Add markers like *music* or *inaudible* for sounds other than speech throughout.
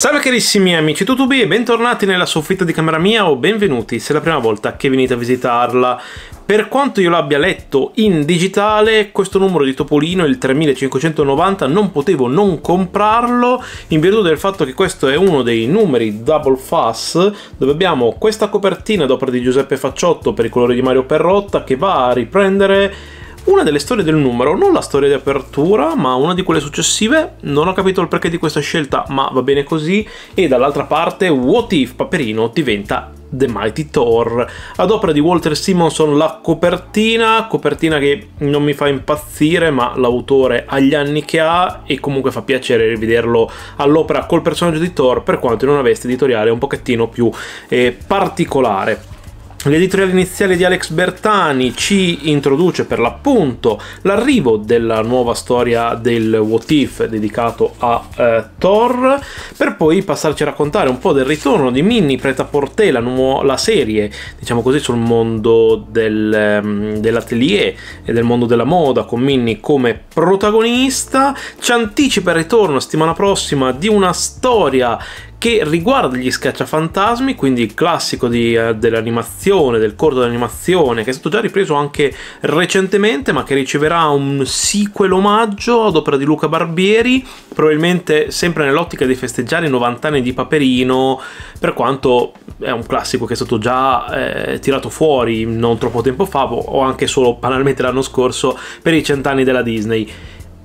Salve carissimi amici tutubi e bentornati nella soffitta di camera mia o benvenuti se è la prima volta che venite a visitarla. Per quanto io l'abbia letto in digitale, questo numero di Topolino, il 3590, non potevo non comprarlo in virtù del fatto che questo è uno dei numeri Double Fuss, dove abbiamo questa copertina d'opera di Giuseppe Facciotto per i colori di Mario Perrotta che va a riprendere una delle storie del numero, non la storia di apertura, ma una di quelle successive. Non ho capito il perché di questa scelta, ma va bene così. E dall'altra parte, What If Paperino diventa The Mighty Thor. Ad opera di Walter Simonson la copertina, copertina che non mi fa impazzire, ma l'autore ha gli anni che ha e comunque fa piacere rivederlo all'opera col personaggio di Thor, per quanto in una veste editoriale un pochettino più eh, particolare. L'editoriale iniziale di Alex Bertani ci introduce per l'appunto l'arrivo della nuova storia del What If dedicato a eh, Thor, per poi passarci a raccontare un po' del ritorno di Minnie Preta Porté, la, nuo- la serie, diciamo così, sul mondo del, um, dell'atelier e del mondo della moda, con Minnie come protagonista. Ci anticipa il ritorno settimana prossima di una storia che riguarda gli scacciafantasmi, quindi il classico di, eh, dell'animazione, del corto d'animazione, che è stato già ripreso anche recentemente, ma che riceverà un sequel omaggio ad opera di Luca Barbieri, probabilmente sempre nell'ottica di festeggiare i 90 anni di Paperino, per quanto è un classico che è stato già eh, tirato fuori non troppo tempo fa, o anche solo banalmente l'anno scorso, per i cent'anni della Disney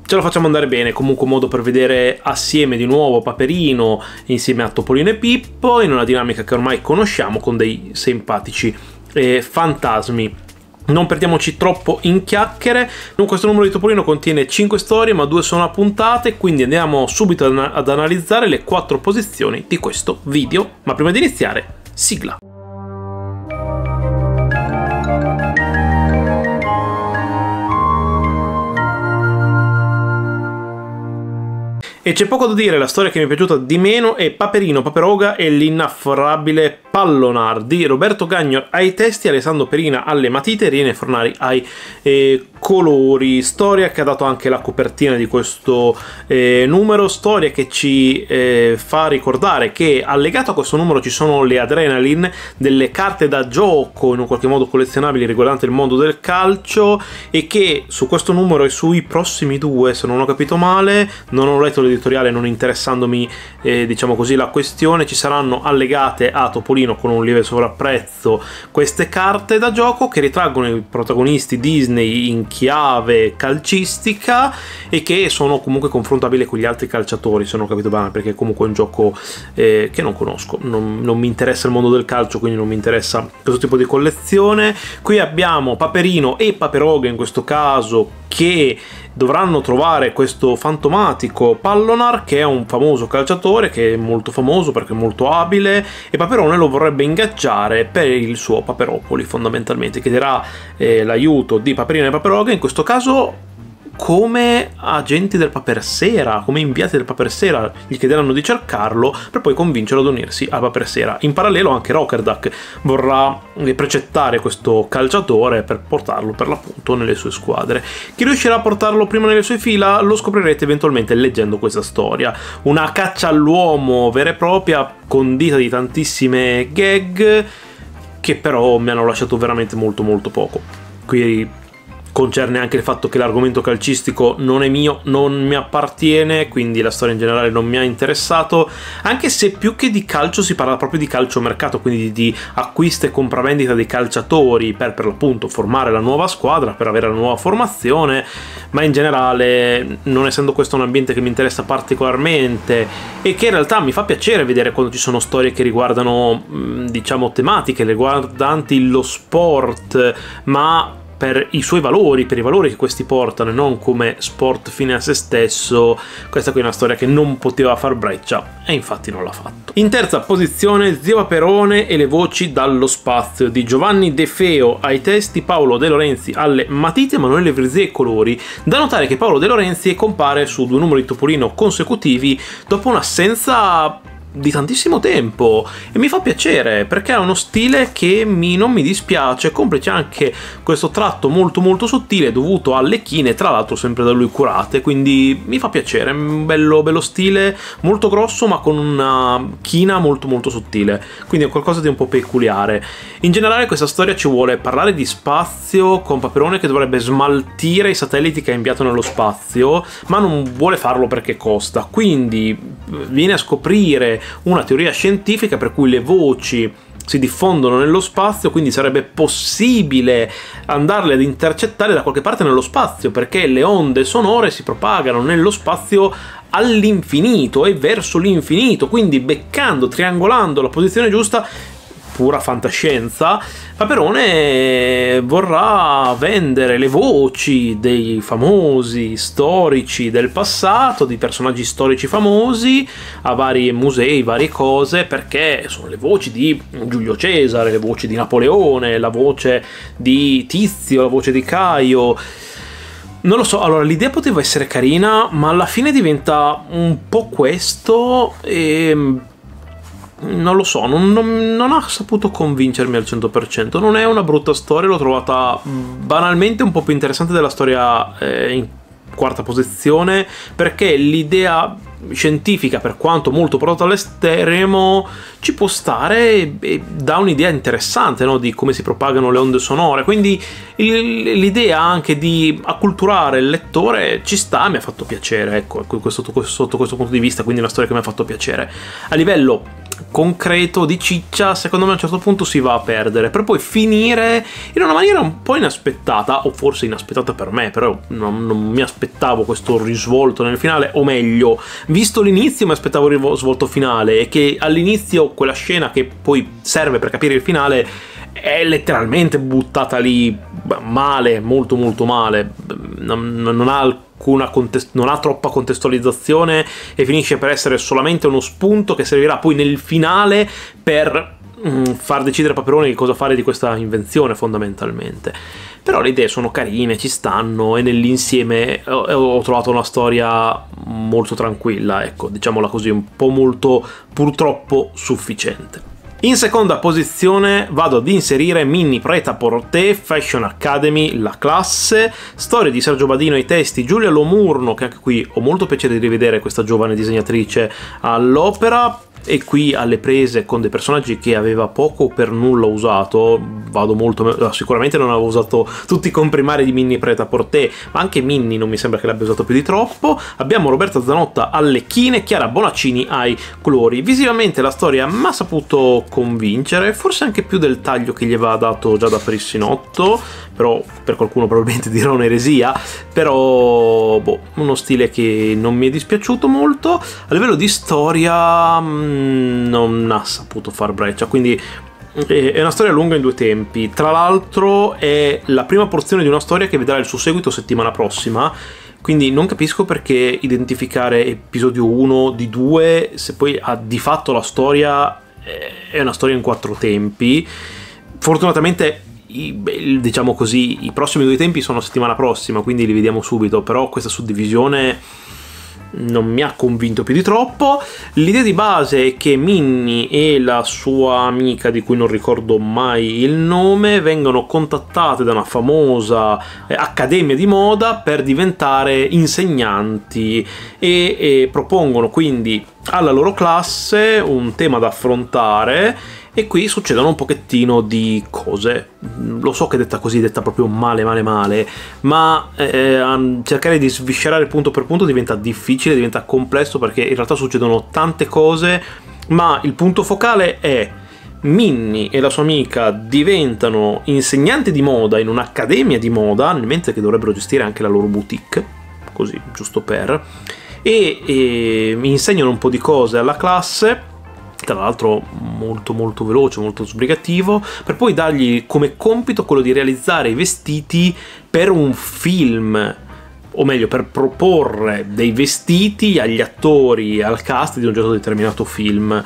ce lo facciamo andare bene, comunque un modo per vedere assieme di nuovo Paperino insieme a Topolino e Pippo in una dinamica che ormai conosciamo con dei simpatici eh, fantasmi. Non perdiamoci troppo in chiacchiere, questo numero di Topolino contiene 5 storie ma 2 sono appuntate, quindi andiamo subito ad analizzare le 4 posizioni di questo video. Ma prima di iniziare, sigla! E c'è poco da dire, la storia che mi è piaciuta di meno è Paperino, Paperoga e l'inafforabile Pallonar di Roberto Gagnor ai testi, Alessandro Perina alle matite e Irene Fornari ai eh, colori. Storia che ha dato anche la copertina di questo eh, numero, storia che ci eh, fa ricordare che allegato a questo numero ci sono le Adrenaline, delle carte da gioco in un qualche modo collezionabili riguardanti il mondo del calcio e che su questo numero e sui prossimi due, se non ho capito male, non ho letto l'editoriale non interessandomi eh, diciamo così la questione, ci saranno allegate a Topolino Torino con un lieve sovrapprezzo queste carte da gioco che ritraggono i protagonisti Disney in chiave calcistica e che sono comunque confrontabili con gli altri calciatori se non ho capito bene perché comunque è un gioco eh, che non conosco. Non, non mi interessa il mondo del calcio quindi non mi interessa questo tipo di collezione. Qui abbiamo Paperino e Paperoghe in questo caso che dovranno trovare questo fantomatico Pallonar che è un famoso calciatore che è molto famoso perché è molto abile e Paperone lo vorrebbe ingaggiare per il suo Paperopoli fondamentalmente. Chiederà eh, l'aiuto di Paperino e Paperoghe in questo caso come agenti del Papersera, come inviati del Papersera, gli chiederanno di cercarlo per poi convincerlo ad unirsi al Papersera. In parallelo anche Rockerduck vorrà precettare questo calciatore per portarlo per l'appunto nelle sue squadre. Chi riuscirà a portarlo prima nelle sue fila lo scoprirete eventualmente leggendo questa storia. Una caccia all'uomo vera e propria, condita di tantissime gag che però mi hanno lasciato veramente molto molto poco. Qui concerne anche il fatto che l'argomento calcistico non è mio, non mi appartiene, quindi la storia in generale non mi ha interessato, anche se più che di calcio si parla proprio di calciomercato, quindi di acquisto e compravendita dei calciatori per per l'appunto formare la nuova squadra, per avere la nuova formazione, ma in generale non essendo questo un ambiente che mi interessa particolarmente e che in realtà mi fa piacere vedere quando ci sono storie che riguardano diciamo tematiche riguardanti lo sport, ma per i suoi valori, per i valori che questi portano e non come sport fine a se stesso, questa qui è una storia che non poteva far breccia e infatti non l'ha fatto. In terza posizione Zio Paperone e le voci dallo spazio di Giovanni De Feo ai testi, Paolo De Lorenzi alle matite, Emanuele Vrizzi ai colori. Da notare che Paolo De Lorenzi compare su due numeri di Topolino consecutivi dopo un'assenza di tantissimo tempo e mi fa piacere perché ha uno stile che mi, non mi dispiace, complice anche questo tratto molto molto sottile dovuto alle chine, tra l'altro sempre da lui curate, quindi mi fa piacere, un bello, bello stile, molto grosso ma con una china molto molto sottile, quindi è qualcosa di un po' peculiare. In generale questa storia ci vuole parlare di spazio con Paperone che dovrebbe smaltire i satelliti che ha inviato nello spazio, ma non vuole farlo perché costa, quindi viene a scoprire una teoria scientifica per cui le voci si diffondono nello spazio, quindi sarebbe possibile andarle ad intercettare da qualche parte nello spazio, perché le onde sonore si propagano nello spazio all'infinito e verso l'infinito, quindi beccando, triangolando la posizione giusta pura fantascienza, Paperone vorrà vendere le voci dei famosi storici del passato, di personaggi storici famosi, a vari musei, varie cose, perché sono le voci di Giulio Cesare, le voci di Napoleone, la voce di Tizio, la voce di Caio. Non lo so, allora l'idea poteva essere carina, ma alla fine diventa un po' questo e non lo so, non, non, non, ha saputo convincermi al 100%. Non è una brutta storia, l'ho trovata banalmente un po' più interessante della storia eh, in quarta posizione, perché l'idea scientifica, per quanto molto prodotta all'estremo, ci può stare e, dà un'idea interessante no? di come si propagano le onde sonore. Quindi l'idea anche di acculturare il lettore ci sta, mi ha fatto piacere, ecco, questo, sotto questo punto di vista, quindi una storia che mi ha fatto piacere. A livello concreto di ciccia, secondo me a un certo punto si va a perdere, per poi finire in una maniera un po' inaspettata, o forse inaspettata per me, però non, non mi aspettavo questo risvolto nel finale, o meglio, visto l'inizio mi aspettavo il risvolto finale, e che all'inizio quella scena che poi serve per capire il finale è letteralmente buttata lì male, molto molto male, non, non ha alcuna contest- non ha troppa contestualizzazione e finisce per essere solamente uno spunto che servirà poi nel finale per mm, far decidere Paperone che cosa fare di questa invenzione fondamentalmente. Però le idee sono carine, ci stanno e nell'insieme ho, ho trovato una storia molto tranquilla, ecco, diciamola così, un po' molto purtroppo sufficiente. In seconda posizione vado ad inserire Mini Preta Porté, Fashion Academy, La Classe, storia di Sergio Badino ai testi, Giulia Lomurno, che anche qui ho molto piacere di rivedere questa giovane disegnatrice all'opera, e qui alle prese con dei personaggi che aveva poco o per nulla usato vado molto sicuramente non avevo usato tutti i comprimari di Minnie Preta Porté ma anche Minnie non mi sembra che l'abbia usato più di troppo. Abbiamo Roberta Zanotta alle chine Chiara Bonaccini ai colori. Visivamente la storia mi ha saputo convincere forse anche più del taglio che gli aveva dato già da Perissinotto però per qualcuno probabilmente dirà un'eresia, però boh, uno stile che non mi è dispiaciuto molto, a livello di storia mm, non ha saputo far breccia, quindi è una storia lunga in due tempi, tra l'altro è la prima porzione di una storia che vedrà il suo seguito settimana prossima, quindi non capisco perché identificare episodio 1 di 2 se poi ha di fatto la storia è una storia in quattro tempi. Fortunatamente diciamo così, i prossimi due tempi sono settimana prossima, quindi li vediamo subito, però questa suddivisione non mi ha convinto più di troppo. L'idea di base è che Minnie e la sua amica, di cui non ricordo mai il nome, vengono contattate da una famosa eh, accademia di moda per diventare insegnanti e, e propongono quindi alla loro classe un tema da affrontare e qui succedono un pochettino di cose. Lo so che detta così, detta proprio male, male, male, ma eh, cercare di sviscerare punto per punto diventa difficile, diventa complesso perché in realtà succedono tante cose, ma il punto focale è Minnie e la sua amica diventano insegnanti di moda in un'accademia di moda, mentre che dovrebbero gestire anche la loro boutique, così giusto per, e, e insegnano un po' di cose alla classe tra l'altro molto molto veloce, molto sbrigativo, per poi dargli come compito quello di realizzare i vestiti per un film o meglio per proporre dei vestiti agli attori al cast di un certo determinato film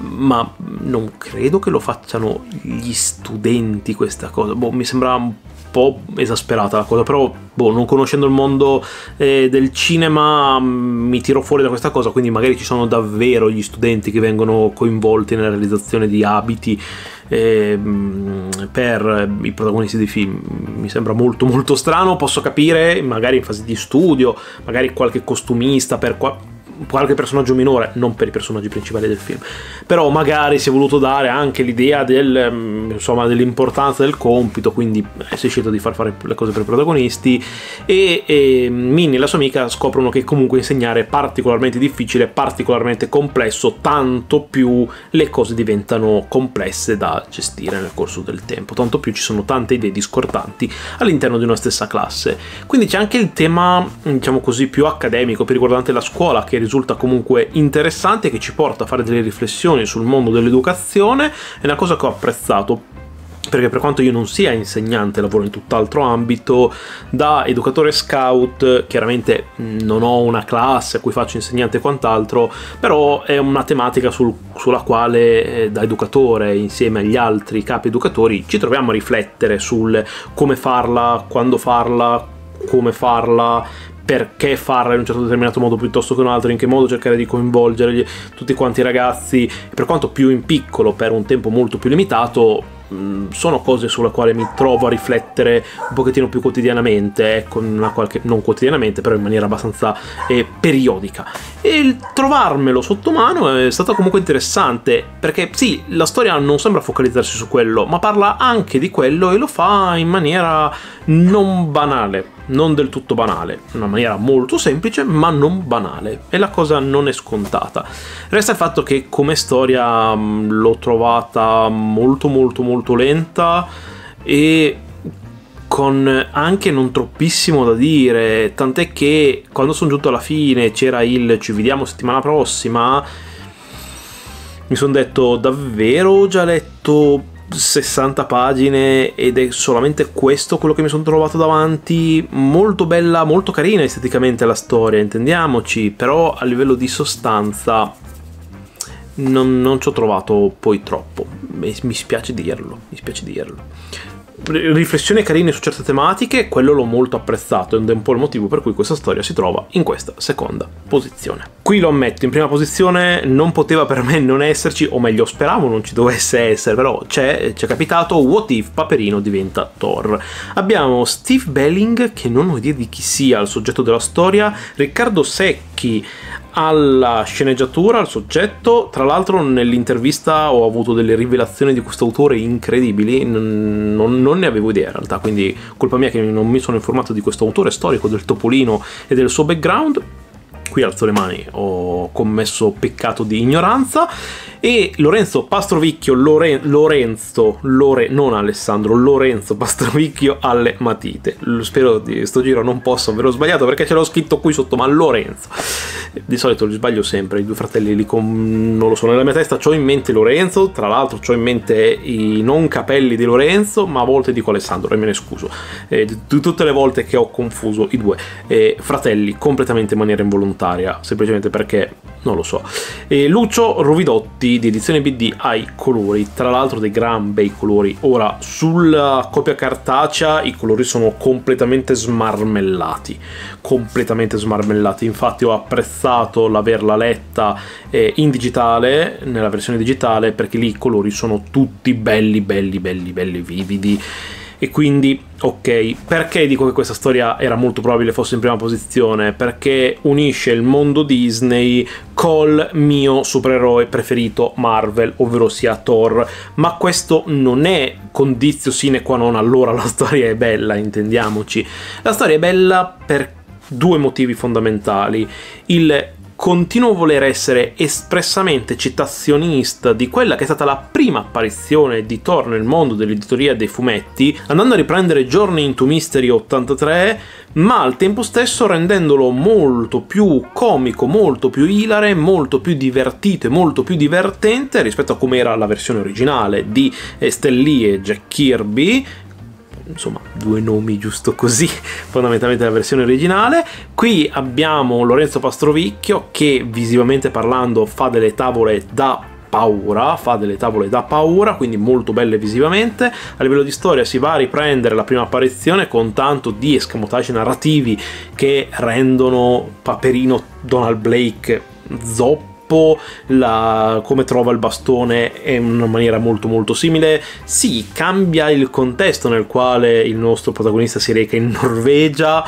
ma non credo che lo facciano gli studenti questa cosa boh, mi sembra un po' esasperata la cosa, però boh, non conoscendo il mondo eh, del cinema mm, mi tiro fuori da questa cosa, quindi magari ci sono davvero gli studenti che vengono coinvolti nella realizzazione di abiti eh, per i protagonisti dei film. Mi sembra molto molto strano, posso capire, magari in fase di studio, magari qualche costumista per... Qua- qualche personaggio minore, non per i personaggi principali del film. Però magari si è voluto dare anche l'idea del, mm, insomma, dell'importanza del compito, quindi si è scelto di far fare le cose per i protagonisti e, e Minnie e la sua amica scoprono che comunque insegnare è particolarmente difficile, particolarmente complesso, tanto più le cose diventano complesse da gestire nel corso del tempo, tanto più ci sono tante idee discordanti all'interno di una stessa classe. Quindi c'è anche il tema, diciamo così, più accademico, più riguardante la scuola, che risulta comunque interessante, che ci porta a fare delle riflessioni sul mondo dell'educazione, è una cosa che ho apprezzato perché per quanto io non sia insegnante, lavoro in tutt'altro ambito, da educatore scout, chiaramente non ho una classe a cui faccio insegnante e quant'altro, però è una tematica sul, sulla quale eh, da educatore, insieme agli altri capi educatori, ci troviamo a riflettere sul come farla, quando farla, come farla, perché farla in un certo determinato modo piuttosto che un altro, in che modo cercare di coinvolgere tutti quanti i ragazzi, per quanto più in piccolo per un tempo molto più limitato, mm, sono cose sulle quali mi trovo a riflettere un pochettino più quotidianamente, ecco, qualche, non quotidianamente, però in maniera abbastanza eh, periodica. E il trovarmelo sotto mano è stato comunque interessante, perché sì, la storia non sembra focalizzarsi su quello, ma parla anche di quello e lo fa in maniera non banale non del tutto banale, in una maniera molto semplice ma non banale. E la cosa non è scontata. Resta il fatto che come storia mm, l'ho trovata molto molto molto lenta e con anche non troppissimo da dire, tant'è che quando sono giunto alla fine c'era il ci vediamo settimana prossima, mi sono detto davvero? Ho già letto 60 pagine ed è solamente questo quello che mi sono trovato davanti. Molto bella, molto carina esteticamente la storia, intendiamoci, però a livello di sostanza non, non ci ho trovato poi troppo. Mi, mi spiace dirlo, mi spiace dirlo riflessioni carine su certe tematiche, quello l'ho molto apprezzato ed è un po' il motivo per cui questa storia si trova in questa seconda posizione. Qui lo ammetto, in prima posizione non poteva per me non esserci, o meglio speravo non ci dovesse essere, però c'è, ci è capitato What If Paperino diventa Thor. Abbiamo Steve Belling, che non ho idea di chi sia il soggetto della storia, Riccardo Secchi alla sceneggiatura, al soggetto. Tra l'altro, nell'intervista ho avuto delle rivelazioni di questo autore incredibili, non, non, ne avevo idea in realtà, quindi colpa mia che non mi sono informato di questo autore storico del Topolino e del suo background. Qui alzo le mani, ho commesso peccato di ignoranza e Lorenzo Pastrovicchio, Lore, Lorenzo, Lore, non Alessandro, Lorenzo Pastrovicchio alle matite. Spero di sto giro non posso averlo sbagliato perché ce l'ho scritto qui sotto, ma Lorenzo. Di solito li sbaglio sempre, i due fratelli li con... non lo so, nella mia testa ho in mente Lorenzo, tra l'altro ho in mente i non capelli di Lorenzo, ma a volte dico Alessandro e me ne scuso. Eh, tutte le volte che ho confuso i due eh, fratelli completamente in maniera involontaria, semplicemente perché non lo so. E Lucio Rovidotti di edizione BD ai colori, tra l'altro dei gran bei colori. Ora, sulla copia cartacea i colori sono completamente smarmellati, completamente smarmellati. Infatti ho apprezzato l'averla letta eh, in digitale, nella versione digitale, perché lì i colori sono tutti belli, belli, belli, belli vividi e quindi ok, perché dico che questa storia era molto probabile fosse in prima posizione? Perché unisce il mondo Disney col mio supereroe preferito Marvel, ovvero sia Thor, ma questo non è condizio sine qua non, allora la storia è bella, intendiamoci. La storia è bella per due motivi fondamentali. Il continuo a voler essere espressamente citazionista di quella che è stata la prima apparizione di Thor nel mondo dell'editoria dei fumetti, andando a riprendere Journey into Mystery 83, ma al tempo stesso rendendolo molto più comico, molto più ilare, molto più divertito e molto più divertente rispetto a come era la versione originale di Stelli e Jack Kirby, insomma due nomi giusto così *laughs* fondamentalmente la versione originale qui abbiamo Lorenzo Pastrovicchio che visivamente parlando fa delle tavole da paura, fa delle tavole da paura, quindi molto belle visivamente. A livello di storia si va a riprendere la prima apparizione con tanto di escamotage narrativi che rendono Paperino Donald Blake zoppo la, come trova il bastone è in una maniera molto molto simile. Sì, cambia il contesto nel quale il nostro protagonista si reca in Norvegia,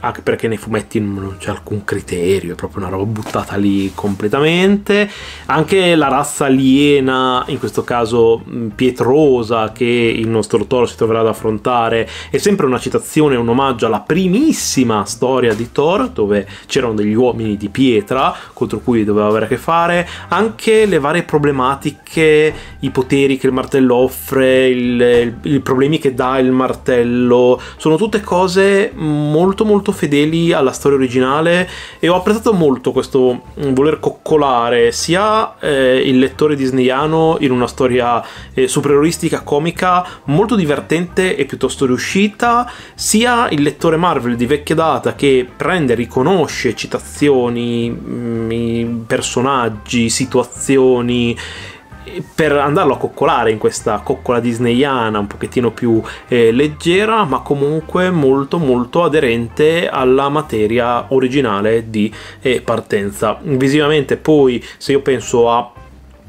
anche perché nei fumetti non c'è alcun criterio, è proprio una roba buttata lì completamente. Anche la razza aliena, in questo caso pietrosa, che il nostro Thor si troverà ad affrontare, è sempre una citazione, un omaggio alla primissima storia di Thor, dove c'erano degli uomini di pietra contro cui doveva avere a che fare. Anche le varie problematiche, i poteri che il martello offre, i problemi che dà il martello, sono tutte cose molto molto molto fedeli alla storia originale e ho apprezzato molto questo mm, voler coccolare sia eh, il lettore disneyano in una storia eh, superioristica comica molto divertente e piuttosto riuscita, sia il lettore Marvel di vecchia data che prende, riconosce citazioni, mh, mm, personaggi, situazioni per andarlo a coccolare in questa coccola disneyana un pochettino più eh, leggera ma comunque molto molto aderente alla materia originale di eh, partenza. Visivamente poi se io penso a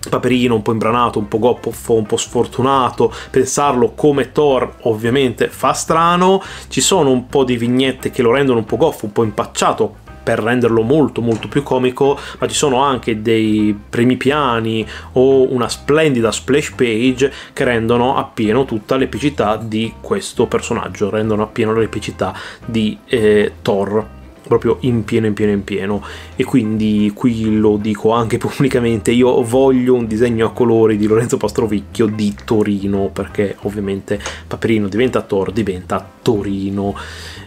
Paperino un po' imbranato, un po' goffo, un po' sfortunato, pensarlo come Thor ovviamente fa strano, ci sono un po' di vignette che lo rendono un po' goffo, un po' impacciato, per renderlo molto molto più comico, ma ci sono anche dei primi piani o una splendida splash page che rendono appieno tutta l'epicità di questo personaggio, rendono appieno l'epicità di eh, Thor proprio in pieno in pieno in pieno. E quindi qui lo dico anche *laughs* pubblicamente io voglio un disegno a colori di Lorenzo Pastrovicchio di Torino perché ovviamente Paperino diventa Thor diventa Torino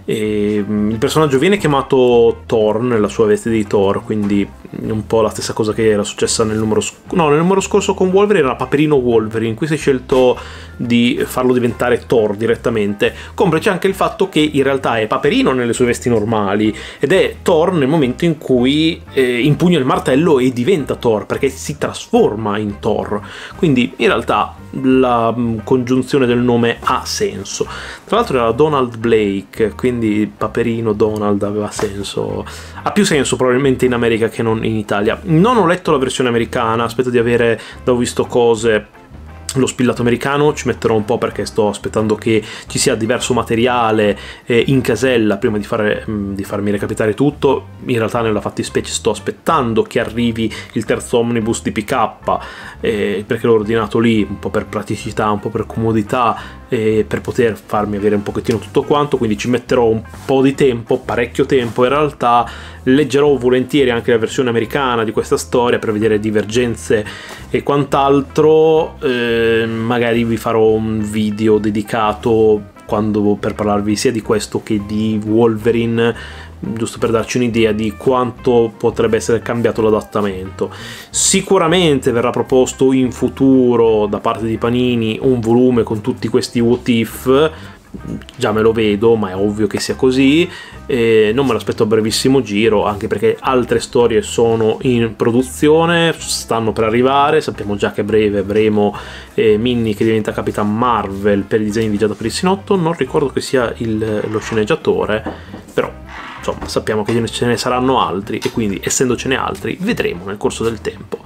e, mm, il personaggio viene chiamato Thor nella sua veste di Thor, quindi un po' la stessa cosa che era successa nel numero, sc- no, nel numero scorso con Wolverine, era Paperino Wolverine. Qui si è scelto di farlo diventare Thor direttamente. Complice anche il fatto che in realtà è Paperino nelle sue vesti normali ed è Thor nel momento in cui eh, impugna il martello e diventa Thor perché si trasforma in Thor. Quindi in realtà la mm, congiunzione del nome ha senso. Tra l'altro era Donald Blake, quindi Paperino Donald aveva senso. Ha più senso probabilmente in America che non in Italia. Non ho letto la versione americana, aspetto di avere, ho visto cose lo spillato americano ci metterò un po' perché sto aspettando che ci sia diverso materiale eh, in casella prima di, fare, mm, di, farmi recapitare tutto in realtà nella fattispecie sto aspettando che arrivi il terzo omnibus di PK eh, perché l'ho ordinato lì un po' per praticità un po' per comodità eh, per poter farmi avere un pochettino tutto quanto quindi ci metterò un po' di tempo parecchio tempo in realtà leggerò volentieri anche la versione americana di questa storia per vedere divergenze e quant'altro eh, magari vi farò un video dedicato quando, per parlarvi sia di questo che di Wolverine giusto per darci un'idea di quanto potrebbe essere cambiato l'adattamento. Sicuramente verrà proposto in futuro da parte di Panini un volume con tutti questi what if, già me lo vedo, ma è ovvio che sia così. E non me l'aspetto a brevissimo giro, anche perché altre storie sono in produzione, stanno per arrivare. Sappiamo già che a breve avremo eh, Minnie che diventa Capitan Marvel per i disegni di Giada Perissinotto. Non ricordo che sia il, lo sceneggiatore, insomma sappiamo che ce ne saranno altri e quindi essendocene altri vedremo nel corso del tempo.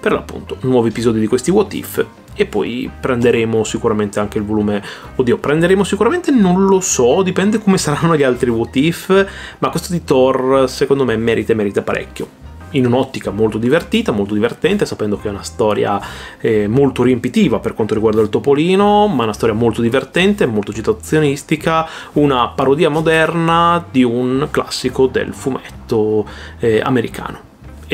Per l'appunto nuovi episodi di questi what if e poi prenderemo sicuramente anche il volume oddio prenderemo sicuramente non lo so dipende come saranno gli altri what if ma questo di Thor secondo me merita merita parecchio in un'ottica molto divertita, molto divertente, sapendo che è una storia eh, molto riempitiva per quanto riguarda il topolino, ma una storia molto divertente, molto citazionistica, una parodia moderna di un classico del fumetto eh, americano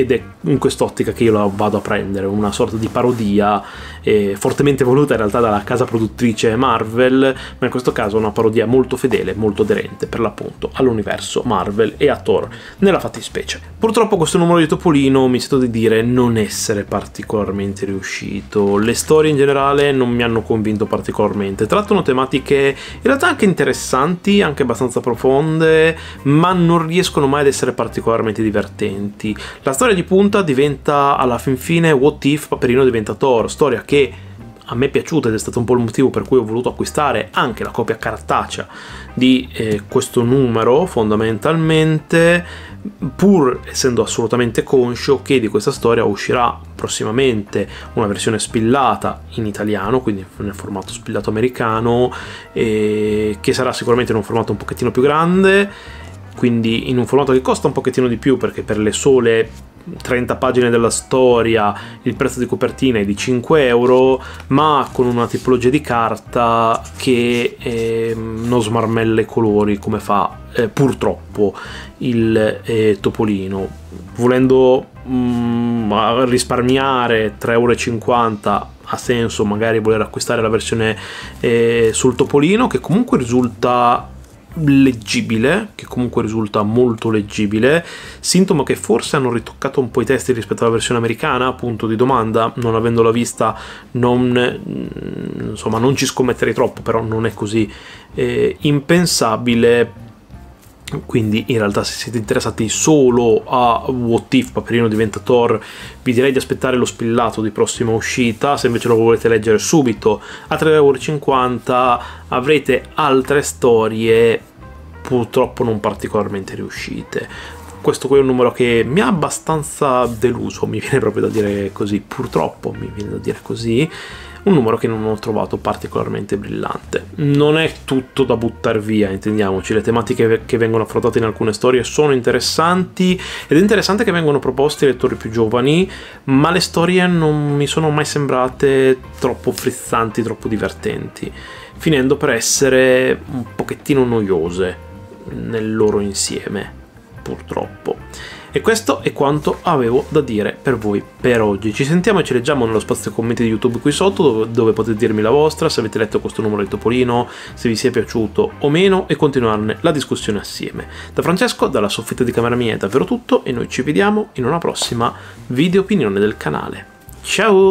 ed è in quest'ottica che io la vado a prendere, una sorta di parodia eh, fortemente voluta in realtà dalla casa produttrice Marvel, ma in questo caso una parodia molto fedele, molto aderente per l'appunto all'universo Marvel e a Thor nella fattispecie. Purtroppo questo numero di Topolino mi sento di dire non essere particolarmente riuscito, le storie in generale non mi hanno convinto particolarmente, trattano tematiche in realtà anche interessanti, anche abbastanza profonde, ma non riescono mai ad essere particolarmente divertenti. La storia storia di punta diventa alla fin fine What If Paperino diventa Thor, storia che a me è piaciuta ed è stato un po' il motivo per cui ho voluto acquistare anche la copia cartacea di eh, questo numero fondamentalmente pur essendo assolutamente conscio che di questa storia uscirà prossimamente una versione spillata in italiano, quindi nel formato spillato americano, che sarà sicuramente in un formato un pochettino più grande, quindi in un formato che costa un pochettino di più perché per le sole 30 pagine della storia, il prezzo di copertina è di 5 euro, ma con una tipologia di carta che eh, non smarmella i colori come fa eh, purtroppo il eh, Topolino. Volendo mm, risparmiare 3,50 euro ha senso magari voler acquistare la versione eh, sul Topolino che comunque risulta leggibile, che comunque risulta molto leggibile, sintomo che forse hanno ritoccato un po' i testi rispetto alla versione americana, punto di domanda, non avendola vista non, mm, insomma, non ci scommetterei troppo, però non è così eh, impensabile quindi in realtà se siete interessati solo a What If Paperino diventa Thor vi direi di aspettare lo spillato di prossima uscita. Se invece lo volete leggere subito a 3,50€ avrete altre storie purtroppo non particolarmente riuscite. Questo qui è un numero che mi ha abbastanza deluso mi viene proprio da dire così. Purtroppo mi viene da dire così un numero che non ho trovato particolarmente brillante. Non è tutto da buttare via, intendiamoci, le tematiche che vengono affrontate in alcune storie sono interessanti ed è interessante che vengono proposti ai lettori più giovani, ma le storie non mi sono mai sembrate troppo frizzanti, troppo divertenti, finendo per essere un pochettino noiose nel loro insieme, purtroppo. E questo è quanto avevo da dire per voi per oggi. Ci sentiamo e ci leggiamo nello spazio commenti di YouTube qui sotto dove, dove potete dirmi la vostra, se avete letto questo numero di Topolino, se vi sia piaciuto o meno e continuarne la discussione assieme. Da Francesco, dalla soffitta di camera mia è davvero tutto e noi ci vediamo in una prossima video opinione del canale. Ciao!